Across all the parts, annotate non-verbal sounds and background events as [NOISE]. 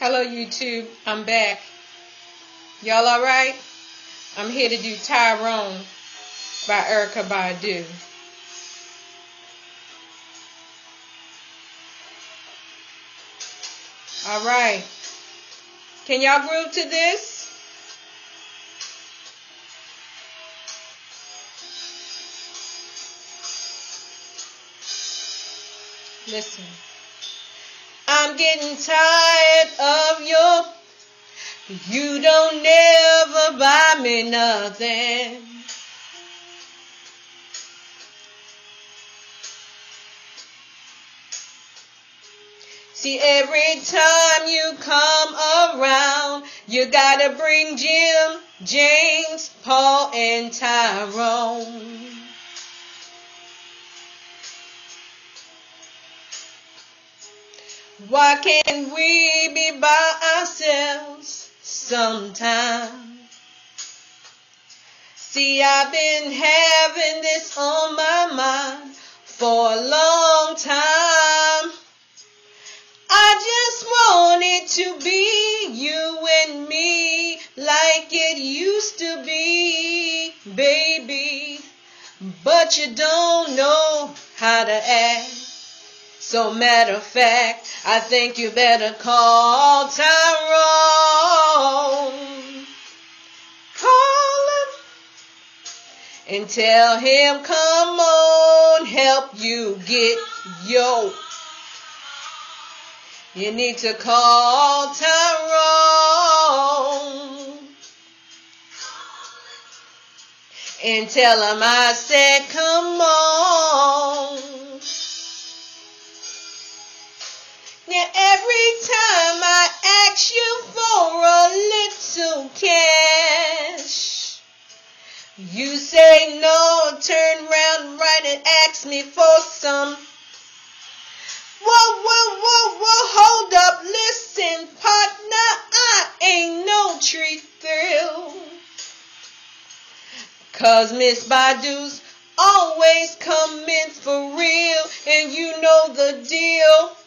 Hello YouTube, I'm back. Y'all alright? I'm here to do Tyrone by Erykah Badu. Alright. Can y'all groove to this? Listen. I'm getting tired of your. You don't never buy me nothing. See, every time you come around, you gotta bring Jim, James, Paul, and Tyrone. Why can't we be by ourselves sometimes? See, I've been having this on my mind for a long time. I just want it to be you and me like it used to be, baby. But you don't know how to act. So matter of fact, I think you better call Tyrone. Call him and tell him, come on, help you get yo. You need to call Tyrone and tell him I said, come on. For a little cash, you say no, turn round right and ask me for some. Whoa, whoa, whoa, whoa, hold up, listen, partner, I ain't no treat thrill. Cause Miss Badu's always coming for real, and you know the deal.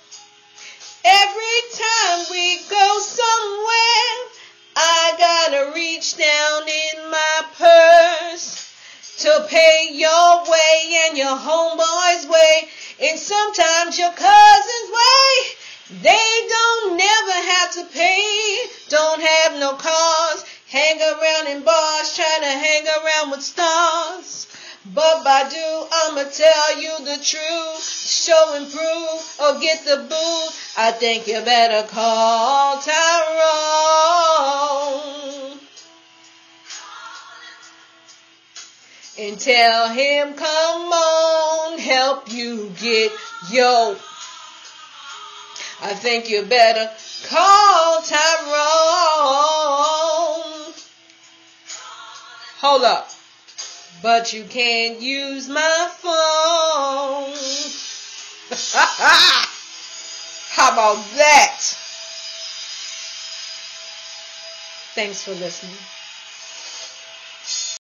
Your way and your homeboy's way, and sometimes your cousin's way. They don't never have to pay, don't have no cars, hang around in bars, trying to hang around with stars. But Badu, I'ma tell you the truth. Show and prove or get the boot. I think you better call Tyrone. And tell him, come on, help you get yo. I think you better call Tyrone. Hold up but you can't use my phone. [LAUGHS] How about that? Thanks for listening.